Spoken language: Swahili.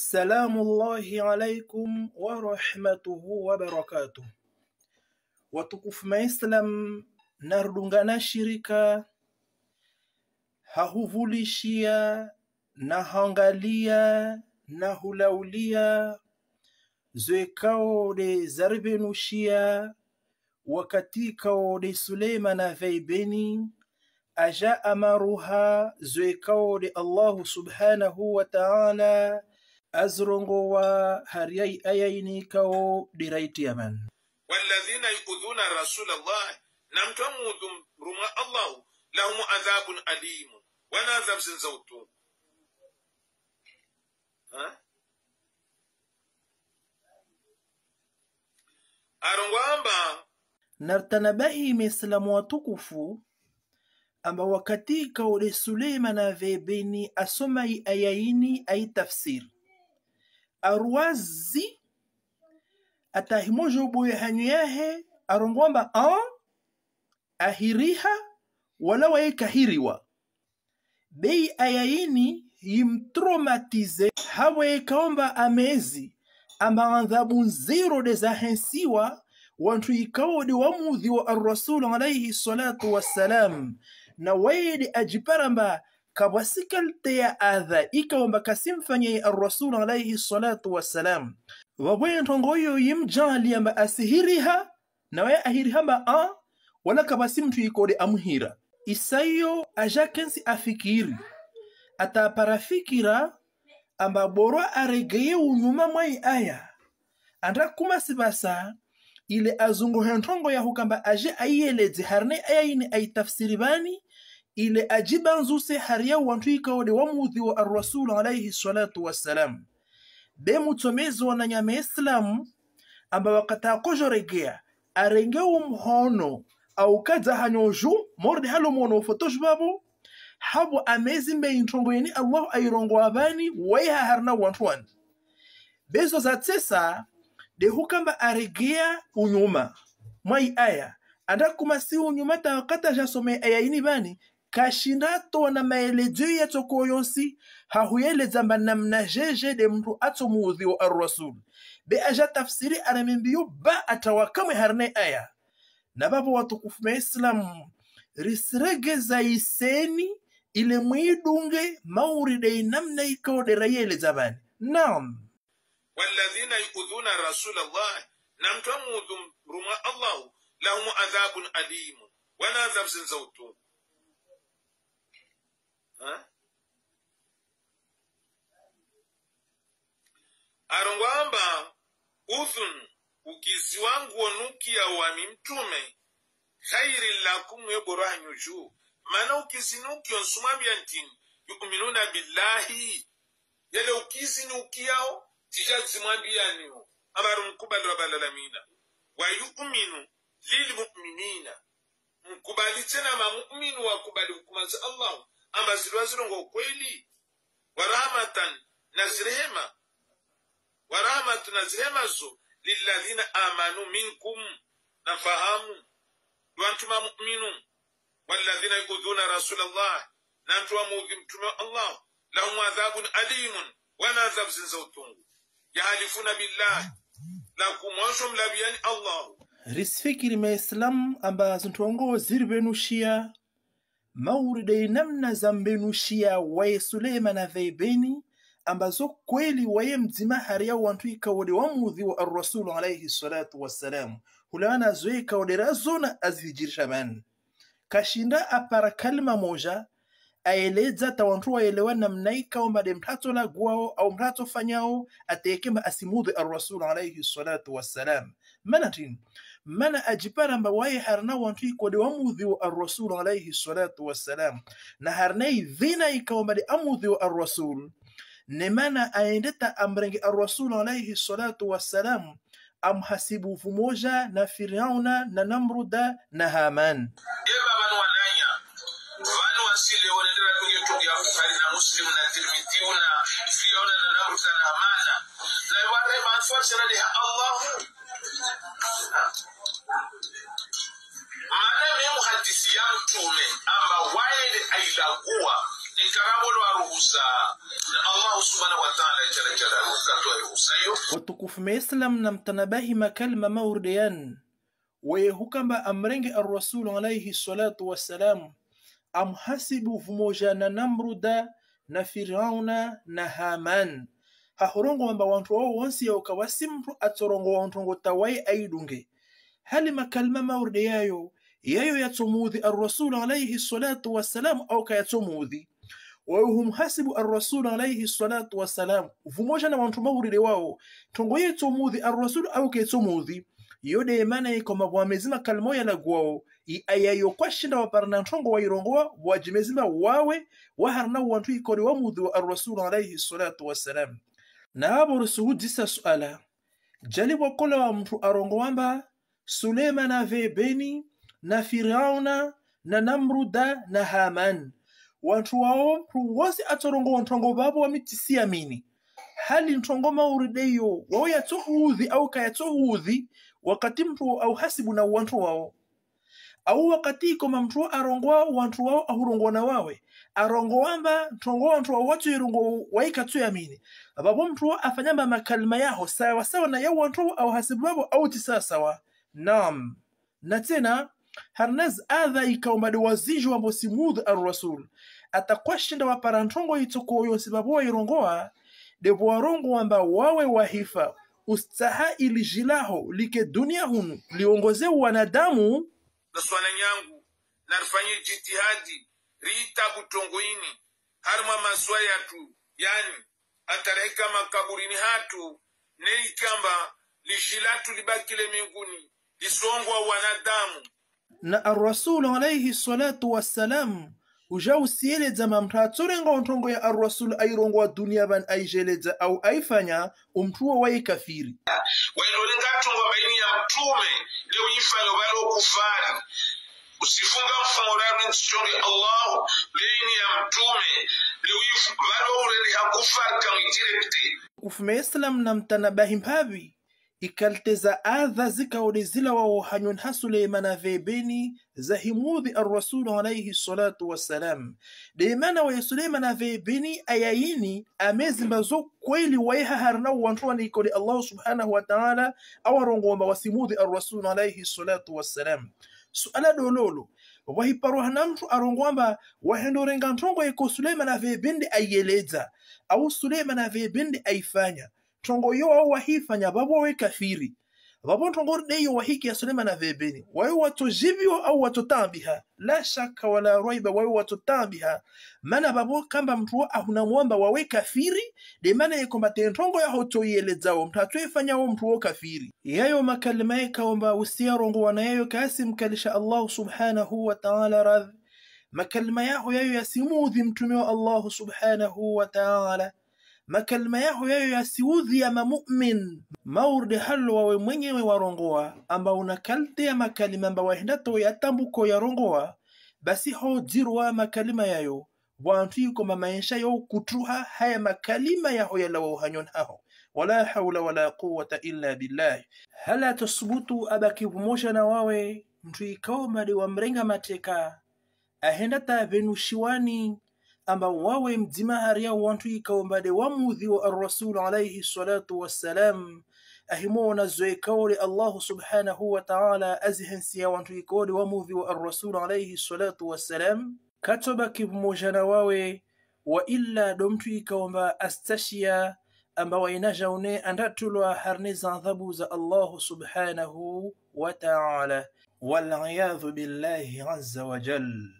Salamu Allahi alaikum wa rahmatuhu wa barakatuh. Watukufu Maislam, nardungana shirika hahuvulishia na hangalia na hulaulia zwekaode zarbenushia wakatikao de Suleimana veibeni aja amaruha zwekaode Allahu subhanahu wa ta'ala azrongowa har yay ayayni kawo ɗiraytiyaman walladhina yuudhuna rasulallah namton muɗum allahu lahum adhabun alimu wani azab sin zawtu arongwamba nartanabahi mislamu watukufu amba wakati kaule suleimana vebeni asomai ayaini ai tafsiri arwazi atahimojo boye hanyu yahe arongwamba a ahiriha wala wayekahiriwa bei ayaini yimtraumatize hawe ikaomba amezi amba adhabu nziro de zahensiwa wantu ikawode wamudhi wa arrasulu alaihi salatu wassalam na waidi ajiparamba kabwasikalte ya adha ikaomba kasimfanyeye arrasulu alaihi salatu wassalam. Wabwentongoyo yimjali amba asihiriha na ahiriha ahirihamba a wala kabasi mtu ikode amuhira. Isayo aja kensi afikiri. Ataparafikira amba borwa aregeye unyuma mwai aya. Anda kuma sibasa ile azungu hentongo ya hukamba aje harine aya ine aitafsiri bani ile ajiba nzuse hariya wantu ikawode wamudhi wa arrasulu alaihi salatu wassalam. Wa nanyama islamu amba wakatakojoregea arenge mhono aukadza hanyoju morde halo mono ufotosh babu habo amezi mbe intongo yeni allah airongo abani waiha harna wantu wani bezo za tsesa de hukamba aregea unyuma. Mwai aya anda kuma si unyuma tawakata jasome aya ini kashina tona maelejo yatsoko yonsi hahuyelezamba namna jejede mntu wa arrasul be aja tafsiri aramimbiyo ba atawa kamwe aya na e vavo watukufu maislamu risiregeza iseni ile mwidunge mauridei namna ikao de rayele vani naam walladhina yudhuna rasulallah na mtu amuudhu mruma allahu lahum adhabun alimu wana adhabu zinzautumu arongwamba udhun ukiziwa nguo nukia wami mtume. Khairi lakum yeboro anyuju mana ukizinukio nsumabya ntini yuminuna billahi. Yele ukizinukiao tija zimwambiyanio abaru mkubali wabalalamina wayuminu lilmuminina mkubali tena mamuminu wakubali kumaza allahu. Amba zilwa zirongo ukweli warahmatan na zirehema. Warahmatu na zirehemazo lilladhina amanu minkum. Na fahamu lwantu mamuminu walladhina yudhuna na nantu wamuudhi mtume wa allah. Lahum adhabun alimun. Wana adhabu zinza utungu. Yahalifuna billahi. Lakumwansho mlabiani allahu. Risfikiri maislam amba ziri zirbenushia mauride namna za mbenushia waye suleimana veibeni ambazo kweli waye mdzima hariya wantu ikawode wamudhi wa arrasulu alaihi salatu wassalam hulawana zoye ikawode zona azihijirisha kashinda apara kalima moja aeleza tawantu waelewa namna ikaomba de mtato la guao au mtato fanyao atekema asimudhi arrasul alaihi salatu wassalam. Manatin mana ajipara mba waye harna wantu ikode wamudhi wa arrasulu alaihi salatu wassalam. Na harna ivina ikaomba de amudhi wa arrasul. Ne mana aendeta amrenge arrasul alaihi salatu wassalam amhasibu vumoja na firauna na namruda na haman ya bukhari na muslim na tirmidhi na fiona na namruda na hamana na wale ya allah maana me muhadisi ya mtume amba waende ailaguwa ni karabolo wa ruhusa na allah subhanahu wa ta'ala jalla jalaluhu katoa usayo watukufu maislam na mtanabahi makalma maurdiyan hukamba amrenge arrasulu alaihi salatu wassalam amhasibu vumoja na namruda na firauna na haman. Hahorongo wamba wantu wao wonsi yaukawasi mtu atsorongo wantongo tawai aidunge. Hali makalma maurde yayo yayo yatsomudhi arrasulu alaihi salatu wassalam au kayatsomudhi wayo humhasibu arrasulu alaihi salatu wassalam. Vumoja na wantu mauride wao tongo yetsomudhi arrasulu au kayetsomudhi yode mana mabwa bwamezima kalmo yalagwao i ayayo kwashinda waparana ntongo wairongowa wajimezima wawe waharna wantu ikori wa mudhi wa arrasulu alaihi salatu wassalam. Na abo rusuhudisa suala jali wakola wa mtu arongo wamba sulemana ve beni na firauna na namruda na haman. Wantu wao mtu wose atorongo wantongo babo wamitisiamini hali ntongo maurideyo wao yatohudhi au kayatohudhi wakati mtu au hasibu na wantu wao au wakati ikoma mtu arongwa wantu wao ahurongwa na wawe. Arongo wamba ntongo wantu wao watu irongo yamini babo mtu afanyamba makalima yaho sawa sawa na yao wantu au hasibu wabo au tisasawa. Nam na tena harnaz adha ikaombade wazijo wambo simudh arrasul atakwashinda wapara ntongo itokoyo sibabu wairongoa debo warongo wamba wawe wahifa. Ustaha ilijilaho like dunia hunu liongoze wanadamu na swala nyangu narifanye jitihadi riita butongoini. Harima maswa yatu yani atareka makaburini hatu neikamba lijilatu libakile minguni lisongwa wanadamu. Na arrasulu alaihi salatu wassalam uja usieleza mamtu atsorenga ontongo ya arrasulu airongwa dunia ban aijeledza au aifanya umtuwo waikafiri wailole ngatungwa baini leo ifanya balo kufari usifunga mfumo rari nsichonge allahu leni ya mtume. Leo if balo ureli hakufari kamitirekti kufume islam na mtanabahi mpavi ikalteza adha zikaode zila wawo hanyon ha suleimana vebeni za himudhi arrasulu alaihi salatu wassalam. Deimana waye suleimana vebeni ayayini amezimba zo kweli waiha harna wantu wanaikode allahu subhanahu wa taala awarongomba wasimudhi arrasulu alaihi salatu wassalam. Suala dololo wahiparuhana mtu arongwamba wahendorenga ntongo yeko suleimana vebende ayeleza au suleimana vebende aifanya tongo yo au wahifanya babo we kafiri. Babo tongo deyo wahiki ya suleimana vebeni. Wayo jibio au watotambiha la shaka wala raiba wayo watotambiha mana babo kamba mtu ahuna mwamba wawe kafiri de mana yekomba tentongo ya hotoyelezao mtu atuefanya mtu wo kafiri. Yayo makalima yekaomba usiyarongo wanayayo kasi mkalisha allahu subhanahu wa ta'ala radhi makalima yaho yayo yasimudhi mtume wa allahu subhanahu wa ta'ala makalima yao yayo yasiudhi ya mamumin. Maurde halo wawe mwenyewe warongoa amba ya makalima amba wahendato yatambuko yarongoa basi ho dirwa makalima yayo wantu ikoma maisha yo kutruha haya makalima yaho yalawo uhanyon haho. Wala haula wala quwata illa billahi. Hala tasbutu abakivumosha na wawe mtu wa mrenga mateka. Ahenda ta venushiwani amba wawe mdzima haria wantu ikaombade wamudhi wa arrasul alaihi salatu wassalam ahimona zoekawole allahu subhanahu wa taala azihensiya wantu ikawole wamudhi wa arrasul alaihi salatu wassalam katobaki pamoja na wawe wa illa do mtu ikaomba astashiya amba wainajaune andatulwa harne za adhabu za allahu subhanahu wa taala waliyadhu billahi azza wa jal